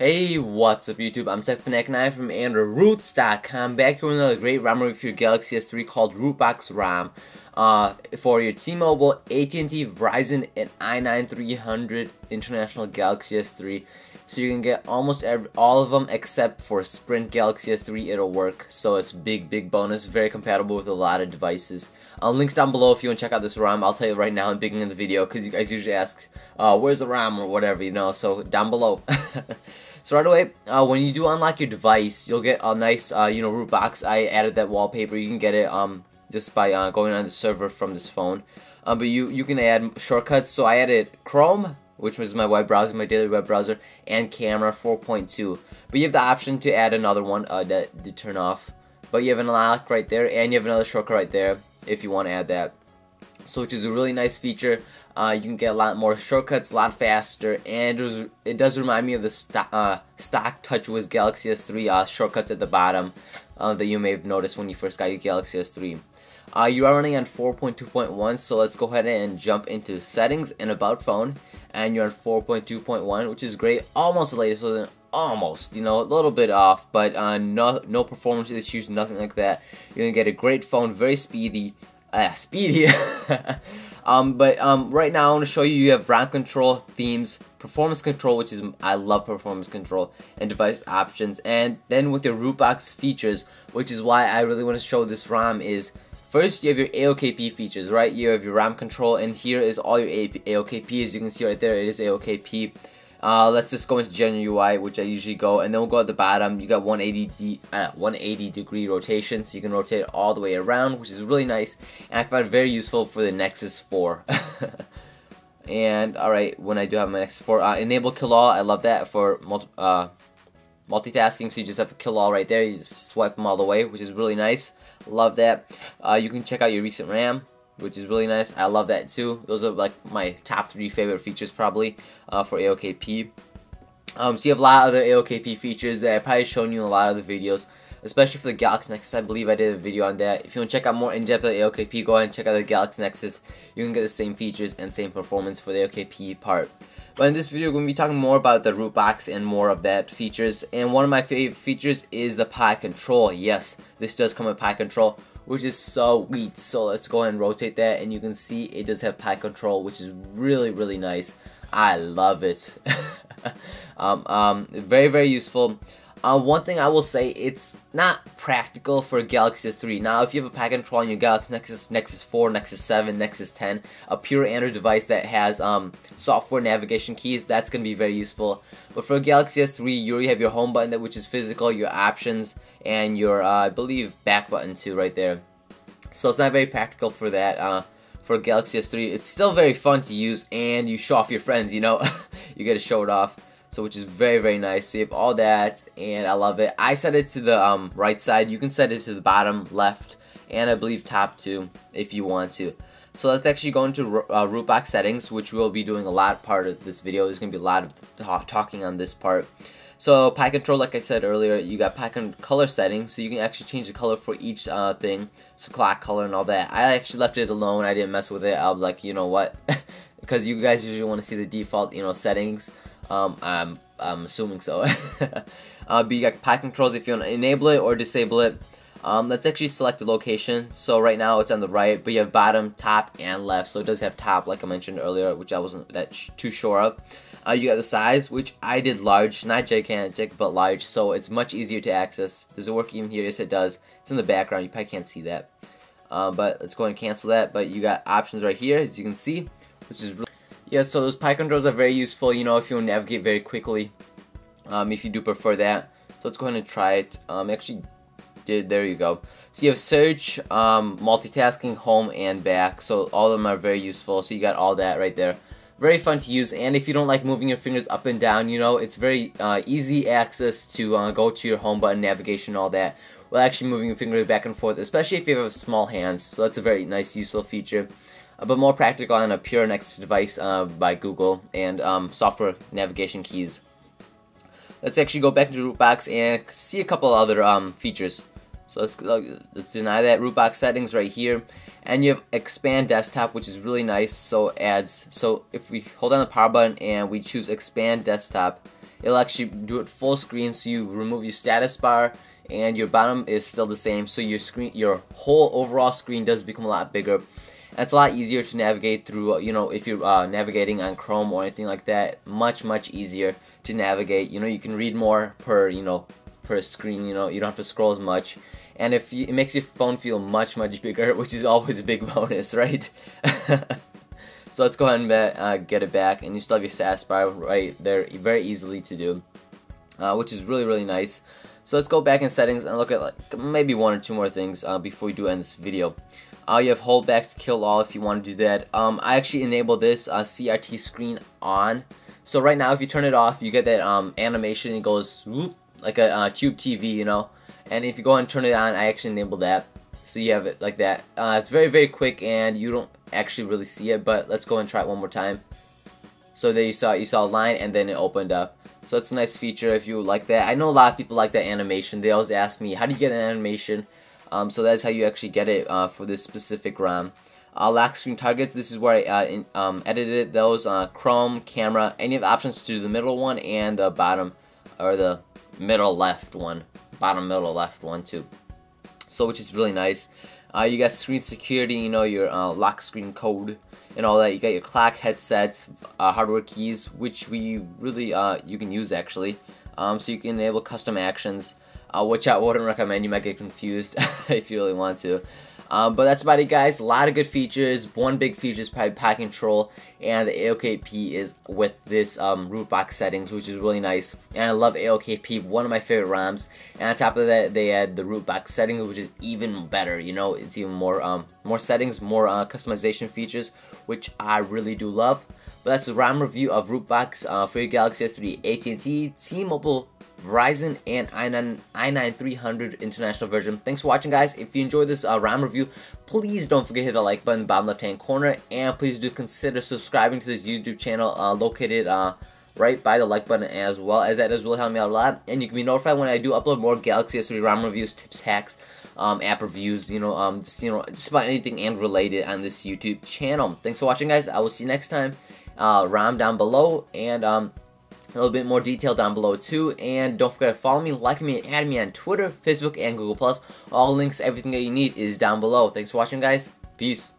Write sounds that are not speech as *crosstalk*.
Hey, what's up YouTube? I'm TechFanatic9 from AndroidRootz.com back here with another great ROM review for your Galaxy S3 called Rootbox ROM uh, for your T-Mobile, AT&T, Verizon, and i9300 International Galaxy S3. So you can get almost every, all of them except for Sprint Galaxy S3. It'll work. So it's big, big bonus. Very compatible with a lot of devices. Uh, links down below if you want to check out this ROM. I'll tell you right now in the beginning of the video because you guys usually ask, uh, where's the ROM or whatever, you know. So down below. *laughs* So right away, uh, when you do unlock your device, you'll get a nice, uh, you know, root box. I added that wallpaper. You can get it um, just by uh, going on the server from this phone. Um, but you you can add shortcuts. So I added Chrome, which was my web browser, my daily web browser, and Camera 4.2. But you have the option to add another one uh, that to turn off. But you have an unlock right there, and you have another shortcut right there if you want to add that. So which is a really nice feature. Uh, you can get a lot more shortcuts, a lot faster, and it, was, it does remind me of the st uh, stock TouchWiz Galaxy S3 uh, shortcuts at the bottom uh, that you may have noticed when you first got your Galaxy S3. Uh, you are running on 4.2.1, so let's go ahead and jump into settings and about phone, and you're on 4.2.1, which is great, almost the latest version, almost, you know, a little bit off, but uh, no, no performance issues, nothing like that. You're gonna get a great phone, very speedy, *laughs* speedy. Um, but um, right now I want to show you you have ROM control, themes, performance control, which is I love performance control, and device options. And then with your rootbox features, which is why I really want to show this ROM is First, you have your AOKP features, right? You have your ROM control, and here is all your AOKP. As you can see right there, it is AOKP. Uh, let's just go into general UI, which I usually go, and then we'll go at the bottom. You got 180 uh, 180 degree rotation, so you can rotate it all the way around, which is really nice, and I find it very useful for the Nexus 4. *laughs* and alright, when I do have my Nexus 4, uh, enable kill all, I love that for multi uh, multitasking, so you just have to kill all right there, you just swipe them all the way, which is really nice. Love that. Uh, you can check out your recent RAM which is really nice. I love that too. Those are like my top three favorite features probably uh, for AOKP. Um, so you have a lot of other AOKP features that I've probably shown you in a lot of the videos, especially for the Galaxy Nexus. I believe I did a video on that. If you want to check out more in-depth of AOKP, go ahead and check out the Galaxy Nexus. You can get the same features and same performance for the AOKP part. But in this video, we're going to be talking more about the root box and more of that features. And one of my favorite features is the Pie control. Yes, this does come with Pie control which is so sweet. So let's go ahead and rotate that and you can see it does have Pie control which is really really nice. I love it. *laughs* um, um, very very useful. Uh, one thing I will say, it's not practical for Galaxy S3. Now, if you have a Pie control on your Galaxy Nexus, Nexus 4, Nexus 7, Nexus 10, a pure Android device that has um, software navigation keys, that's going to be very useful. But for Galaxy S3, you already have your home button, which is physical, your options, and your, uh, I believe, back button too, right there. So it's not very practical for that. Uh, for Galaxy S3, it's still very fun to use, and you show off your friends, you know? *laughs* you get to show it off so which is very very nice. So you have all that and I love it. I set it to the um, right side. You can set it to the bottom left and I believe top too if you want to. So let's actually go into uh, rootbox settings which we'll be doing a lot part of this video. There's gonna be a lot of talking on this part. So Pie control like I said earlier you got Pie color settings. So you can actually change the color for each uh, thing. So clock color and all that. I actually left it alone. I didn't mess with it. I was like you know what? *laughs* Because you guys usually want to see the default you know settings um, I'm, I'm assuming so. *laughs* uh, but you got Pie controls if you want to enable it or disable it. Um, let's actually select the location. So right now it's on the right, but you have bottom, top, and left. So it does have top, like I mentioned earlier, which I wasn't that too sure of. Uh, you got the size, which I did large, not gigantic, but large, so it's much easier to access. Does it work even here? Yes, it does. It's in the background. You probably can't see that. Uh, but let's go and cancel that. But you got options right here, as you can see, which is really yeah, so those Pie controls are very useful, you know, if you want to navigate very quickly, um, if you do prefer that. So let's go ahead and try it. Um, actually did, there you go. So you have search, um, multitasking, home, and back. So all of them are very useful. So you got all that right there. Very fun to use, and if you don't like moving your fingers up and down, you know, it's very uh, easy access to uh, go to your home button, navigation, all that, while actually moving your finger back and forth, especially if you have small hands. So that's a very nice, useful feature but more practical on a pure Nexus device uh, by Google and um, software navigation keys. Let's actually go back into Rootbox and see a couple other um, features. So let's, let's deny that Rootbox settings right here. And you have expand desktop, which is really nice. So adds. So if we hold down the power button and we choose expand desktop, it'll actually do it full screen so you remove your status bar and your bottom is still the same so your screen your whole overall screen does become a lot bigger it's a lot easier to navigate through you know if you're uh, navigating on Chrome or anything like that much much easier to navigate. You know you can read more per you know per screen you know you don't have to scroll as much. And if you, it makes your phone feel much much bigger *laughs* which is always a big *laughs* bonus right? *laughs* So let's go ahead and uh, get it back. And you still have your status bar right there very easily to do uh, which is really really nice so let's go back in settings and look at like maybe one or two more things uh, before we do end this video. Uh, you have hold back to kill all if you want to do that. Um, I actually enable this uh, CRT screen on. So right now if you turn it off, you get that um, animation. It goes whoop, like a uh, tube TV, you know. And if you go and turn it on, I actually enable that. So you have it like that. Uh, it's very very quick and you don't actually really see it. But let's go and try it one more time. So there you saw you saw a line and then it opened up. So it's a nice feature if you like that. I know a lot of people like that animation. They always ask me, how do you get an animation? Um, so that's how you actually get it uh, for this specific ROM. Uh, lock screen targets, this is where I uh, in, um, edited those. Uh, Chrome, camera, any of the options to do the middle one and the bottom, or the middle left one. Bottom middle left one too. So which is really nice. Uh, you got screen security, you know, your uh, lock screen code and all that. You got your clock headsets, uh, hardware keys, which we really uh, you can use actually. Um, so you can enable custom actions, uh, which I wouldn't recommend. You might get confused *laughs* if you really want to. Um, but that's about it, guys. A lot of good features. One big feature is probably pack control, and the AOKP is with this um, root box settings, which is really nice. And I love AOKP, one of my favorite ROMs. And on top of that, they add the root box settings, which is even better. You know, it's even more um, more settings, more uh, customization features, which I really do love. But that's a ROM review of Rootbox uh, for your Galaxy S3 AT&T, T-Mobile, Verizon, and i9, i9 international version. Thanks for watching, guys. If you enjoyed this uh, ROM review, please don't forget to hit the like button bottom left-hand corner, and please do consider subscribing to this YouTube channel uh, located uh, right by the like button as well, as that does really help me out a lot. And you can be notified when I do upload more Galaxy S3 ROM reviews, tips, hacks, um, app reviews, you know, um, just, you know, just about anything and related on this YouTube channel. Thanks for watching, guys. I will see you next time. Uh, ROM down below, and um, a little bit more detail down below too. And don't forget to follow me, like me, and add me on Twitter, Facebook, and Google+. All links, everything that you need is down below. Thanks for watching, guys. Peace.